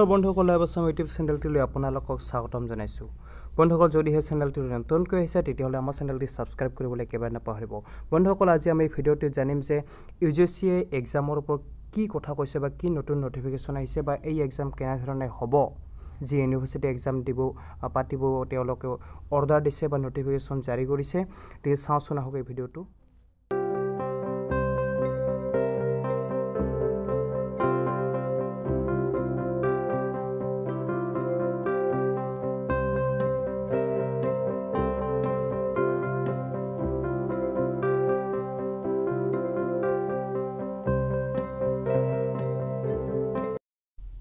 নমস্কাৰ বন্ধুসকল এবছৰ ইউটিউব চেনেলটোলৈ আপোনালোকক স্বাগতম জনাইছোঁ। বন্ধুসকল যদিহে চেনেলটো নতুনকৈ আহিছে তেতিয়াহ'লে আমাৰ চেনেলটি ছাবস্ক্ৰাইব কৰিবলৈ একেবাৰে নাপাহৰিব। বন্ধুসকল আজি আমি ভিডিঅ'টোত জানিম যে ইউ জি চি এ এক্সামৰ ওপৰত কি কথা কৈছে বা কি নতুন নটিফিকেশ্যন আহিছে বা এই এক্সাম কেনেধৰণে হ'ব যি ইউনিভাৰ্চিটি এক্সাম দিব পাতিব তেওঁলোকে অৰ্ডাৰ দিছে বা নটিফিকেশ্যন জাৰি কৰিছে। গতিকে চাওঁচোন আহক এই ভিডিঅ'টো।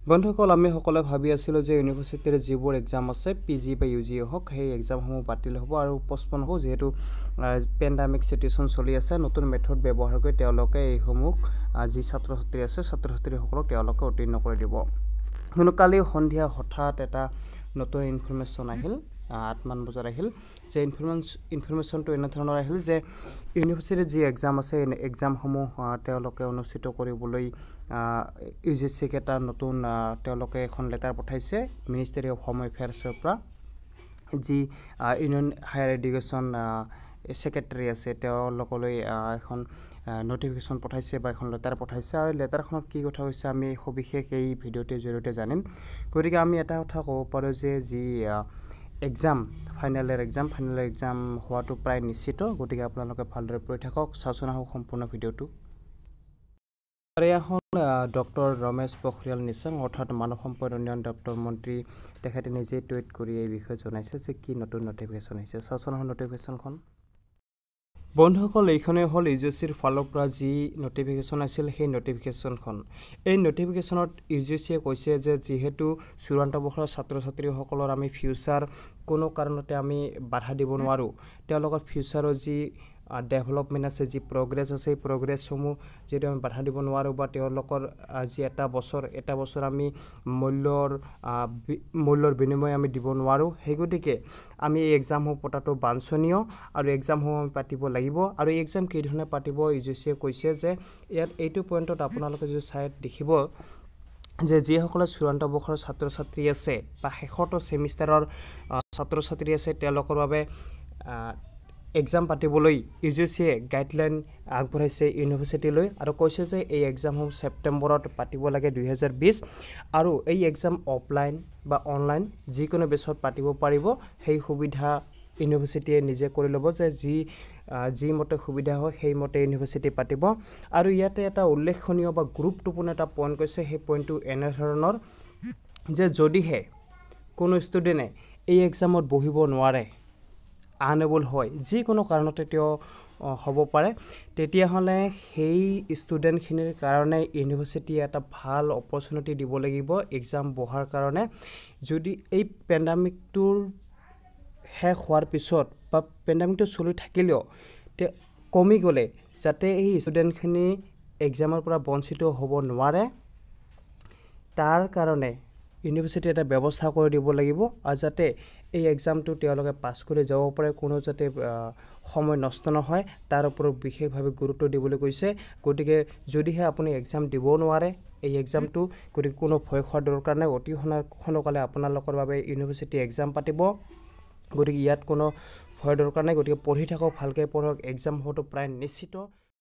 বন্ধুসকল আমি সকলোৱে ভাবি আছিলোঁ যে ইউনিভাৰ্চিটিৰ যিবোৰ এক্সাম আছে পি জি বা ইউ জিয়ে হওক সেই এক্সামসমূহ বাতিল হ'ব আৰু পষ্টপন হ'ব। যিহেতু পেণ্ডামিক চিটুৱেশ্যন চলি আছে নতুন মেথড ব্যৱহাৰ কৰি তেওঁলোকে এইসমূহ যি ছাত্ৰ ছাত্ৰী আছে ছাত্ৰ ছাত্ৰীসকলক তেওঁলোকে উত্তীৰ্ণ কৰি দিব। কিন্তু কালি সন্ধিয়া হঠাৎ এটা নতুন ইনফৰ্মেশ্যন আহিল। আঠমান বজাত আহিল। যে ইনফৰ্মেশ্যন ইনফৰ্মেশ্যনটো এনেধৰণৰ আহিল যে ইউনিভাৰ্চিটিৰ যি এক্সাম আছে এক্সামসমূহ তেওঁলোকে অনুষ্ঠিত কৰিবলৈ ইউ জি চিক এটা নতুন তেওঁলোকে এখন লেটাৰ পঠাইছে মিনিষ্টাৰী অফ হোম এফেয়াৰ্ছৰ পৰা। যি ইউনিয়ন হায়াৰ এডুকেশ্যন ছেক্ৰেটাৰী আছে তেওঁলোকলৈ এখন নটিফিকেশ্যন পঠাইছে বা এখন লেটাৰ পঠাইছে। আৰু লেটাৰখনত কি কথা হৈছে আমি সবিশেষ এই ভিডিঅ'টোৰ জৰিয়তে জানিম। গতিকে আমি এটা কথা ক'ব পাৰোঁ যে যি exam final year exam final exam হোৱাটো প্ৰায় নিশ্চিত গতিকে আপোনালোকে ভালদৰে পঢ়ি থাকক। চাচোন আহক সম্পূৰ্ণ ভিডিঅ'টো। আৰু এয়া হ'ল ডক্টৰ ৰমেশ পোখৰিয়াল নিশাং অৰ্থাৎ মানৱ সম্পদ উন্নয়ন দপ্তৰ মন্ত্ৰী। তেখেতে নিজেই টুইট কৰি এই বিষয়ে জনাইছে যে কি নতুন নটিফিকেশ্যন আহিছে। চাচোন আহক নটিফিকেশ্যনখন বন্ধুসকল এইখনেই হ'ল ইউ জি চিৰ ফালৰ পৰা যি নটিফিকেশ্যন আছিল সেই নটিফিকেশ্যনখন এই নটিফিকেশ্যনত ইউ জি চিয়ে কৈছে যে যিহেতু চূড়ান্ত বৰ্ষৰ ছাত্ৰ ছাত্ৰীসকলৰ আমি ফিউচাৰ কোনো কাৰণতে আমি বাধা দিব নোৱাৰোঁ তেওঁলোকৰ ফিউচাৰৰ যি ডেভেলপমেণ্ট আছে যি প্ৰগ্ৰেছ আছে সেই প্ৰগ্ৰেছসমূহ যিহেতু আমি বাধা দিব নোৱাৰোঁ বা তেওঁলোকৰ যি এটা বছৰ এটা বছৰ আমি মূল্যৰ মূল্যৰ বিনিময় আমি দিব নোৱাৰোঁ। সেই গতিকে আমি এই এক্সামসমূহ পতাটো বাঞ্ছনীয় আৰু এক্সামসমূহ আমি পাতিব লাগিব। আৰু এই এক্সাম কেইধৰণে পাতিব ইউ জি চিয়ে কৈছে যে ইয়াত এইটো পইণ্টত আপোনালোকে যদি চাই দেখিব যে যিসকলে চূড়ান্ত বৰ্ষৰ ছাত্ৰ ছাত্ৰী আছে বা শেষৰটো ছেমিষ্টাৰৰ ছাত্ৰ ছাত্ৰী আছে তেওঁলোকৰ বাবে এক্সাম পাতিবলৈ ইউ জি চিয়ে গাইডলাইন আগবঢ়াইছে ইউনিভাৰ্চিটিলৈ আৰু কৈছে যে এই এক্সামসমূহ ছেপ্টেম্বৰত পাতিব লাগে দুহেজাৰ বিছ আৰু এই এক্সাম অফলাইন বা অনলাইন যিকোনো বেছত পাতিব পাৰিব। সেই সুবিধা ইউনিভাৰ্চিটিয়ে নিজে কৰি ল'ব যে যি যি মতে সুবিধা হয় সেইমতে ইউনিভাৰ্চিটি পাতিব। আৰু ইয়াতে এটা উল্লেখনীয় বা গুৰুত্বপূৰ্ণ এটা পইণ্ট কৈছে সেই পইণ্টটো এনেধৰণৰ যে যদিহে কোনো ষ্টুডেণ্টে এই এক্সামত বহিব নোৱাৰে আনএবল হয় যিকোনো কাৰণতে তেওঁ হ'ব পাৰে। তেতিয়াহ'লে সেই ষ্টুডেণ্টখিনিৰ কাৰণে ইউনিভাৰ্চিটিয়ে এটা ভাল অপৰচুনিটি দিব লাগিব এক্সাম বহাৰ কাৰণে। যদি এই পেণ্ডামিকটোৰ শেষ হোৱাৰ পিছত বা পেণ্ডামিকটো চলি থাকিলেও কমি গ'লে যাতে এই ষ্টুডেণ্টখিনি এক্সামৰ পৰা বঞ্চিত হ'ব নোৱাৰে তাৰ কাৰণে ইউনিভাৰ্চিটিয়ে এটা ব্যৱস্থা কৰি দিব লাগিব আৰু যাতে এই এক্সামটো তেওঁলোকে পাছ কৰি যাব পাৰে কোনো যাতে সময় নষ্ট নহয় তাৰ ওপৰত বিশেষভাৱে গুৰুত্ব দিবলৈ কৈছে। গতিকে যদিহে আপুনি এক্সাম দিব নোৱাৰে এই এক্সামটো গতিকে কোনো ভয় খোৱাৰ দৰকাৰ নাই। অতি সোনকালে আপোনালোকৰ বাবে ইউনিভাৰ্চিটি এক্সাম পাতিব। গতিকে ইয়াত কোনো ভয় দৰকাৰ নাই। গতিকে পঢ়ি থাকক ভালকৈ পঢ়ক এক্সাম হোৱাটো প্ৰায় নিশ্চিত।